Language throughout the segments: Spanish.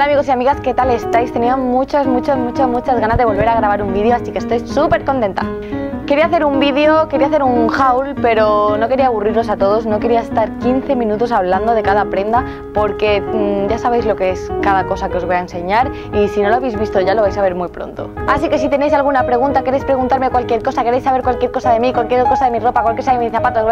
amigos y amigas, ¿qué tal estáis? Tenía muchas, muchas, muchas, muchas ganas de volver a grabar un vídeo, así que estoy súper contenta. Quería hacer un vídeo, quería hacer un haul, pero no quería aburrirlos a todos, no quería estar 15 minutos hablando de cada prenda, porque mm, ya sabéis lo que es cada cosa que os voy a enseñar y si no lo habéis visto ya lo vais a ver muy pronto. Así que si tenéis alguna pregunta, queréis preguntarme cualquier cosa, queréis saber cualquier cosa de mí, cualquier cosa de mi ropa, cualquier cosa de mis zapatos,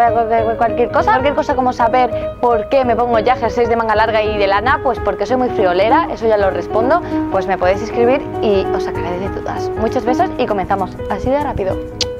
cualquier cosa, cualquier cosa como saber por qué me pongo ya jerseys de manga larga y de lana, pues porque soy muy friolera, eso ya lo respondo, pues me podéis escribir y os sacaré de dudas. Muchos besos y comenzamos, así de rápido.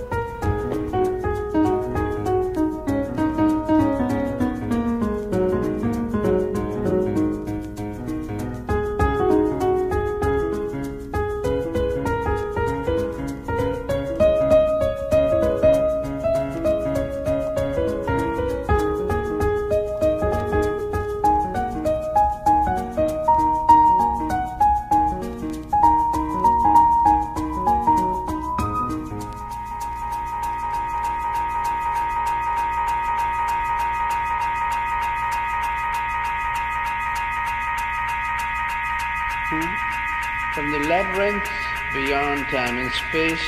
From the labyrinth beyond time and space,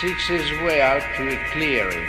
seeks his way out to a clearing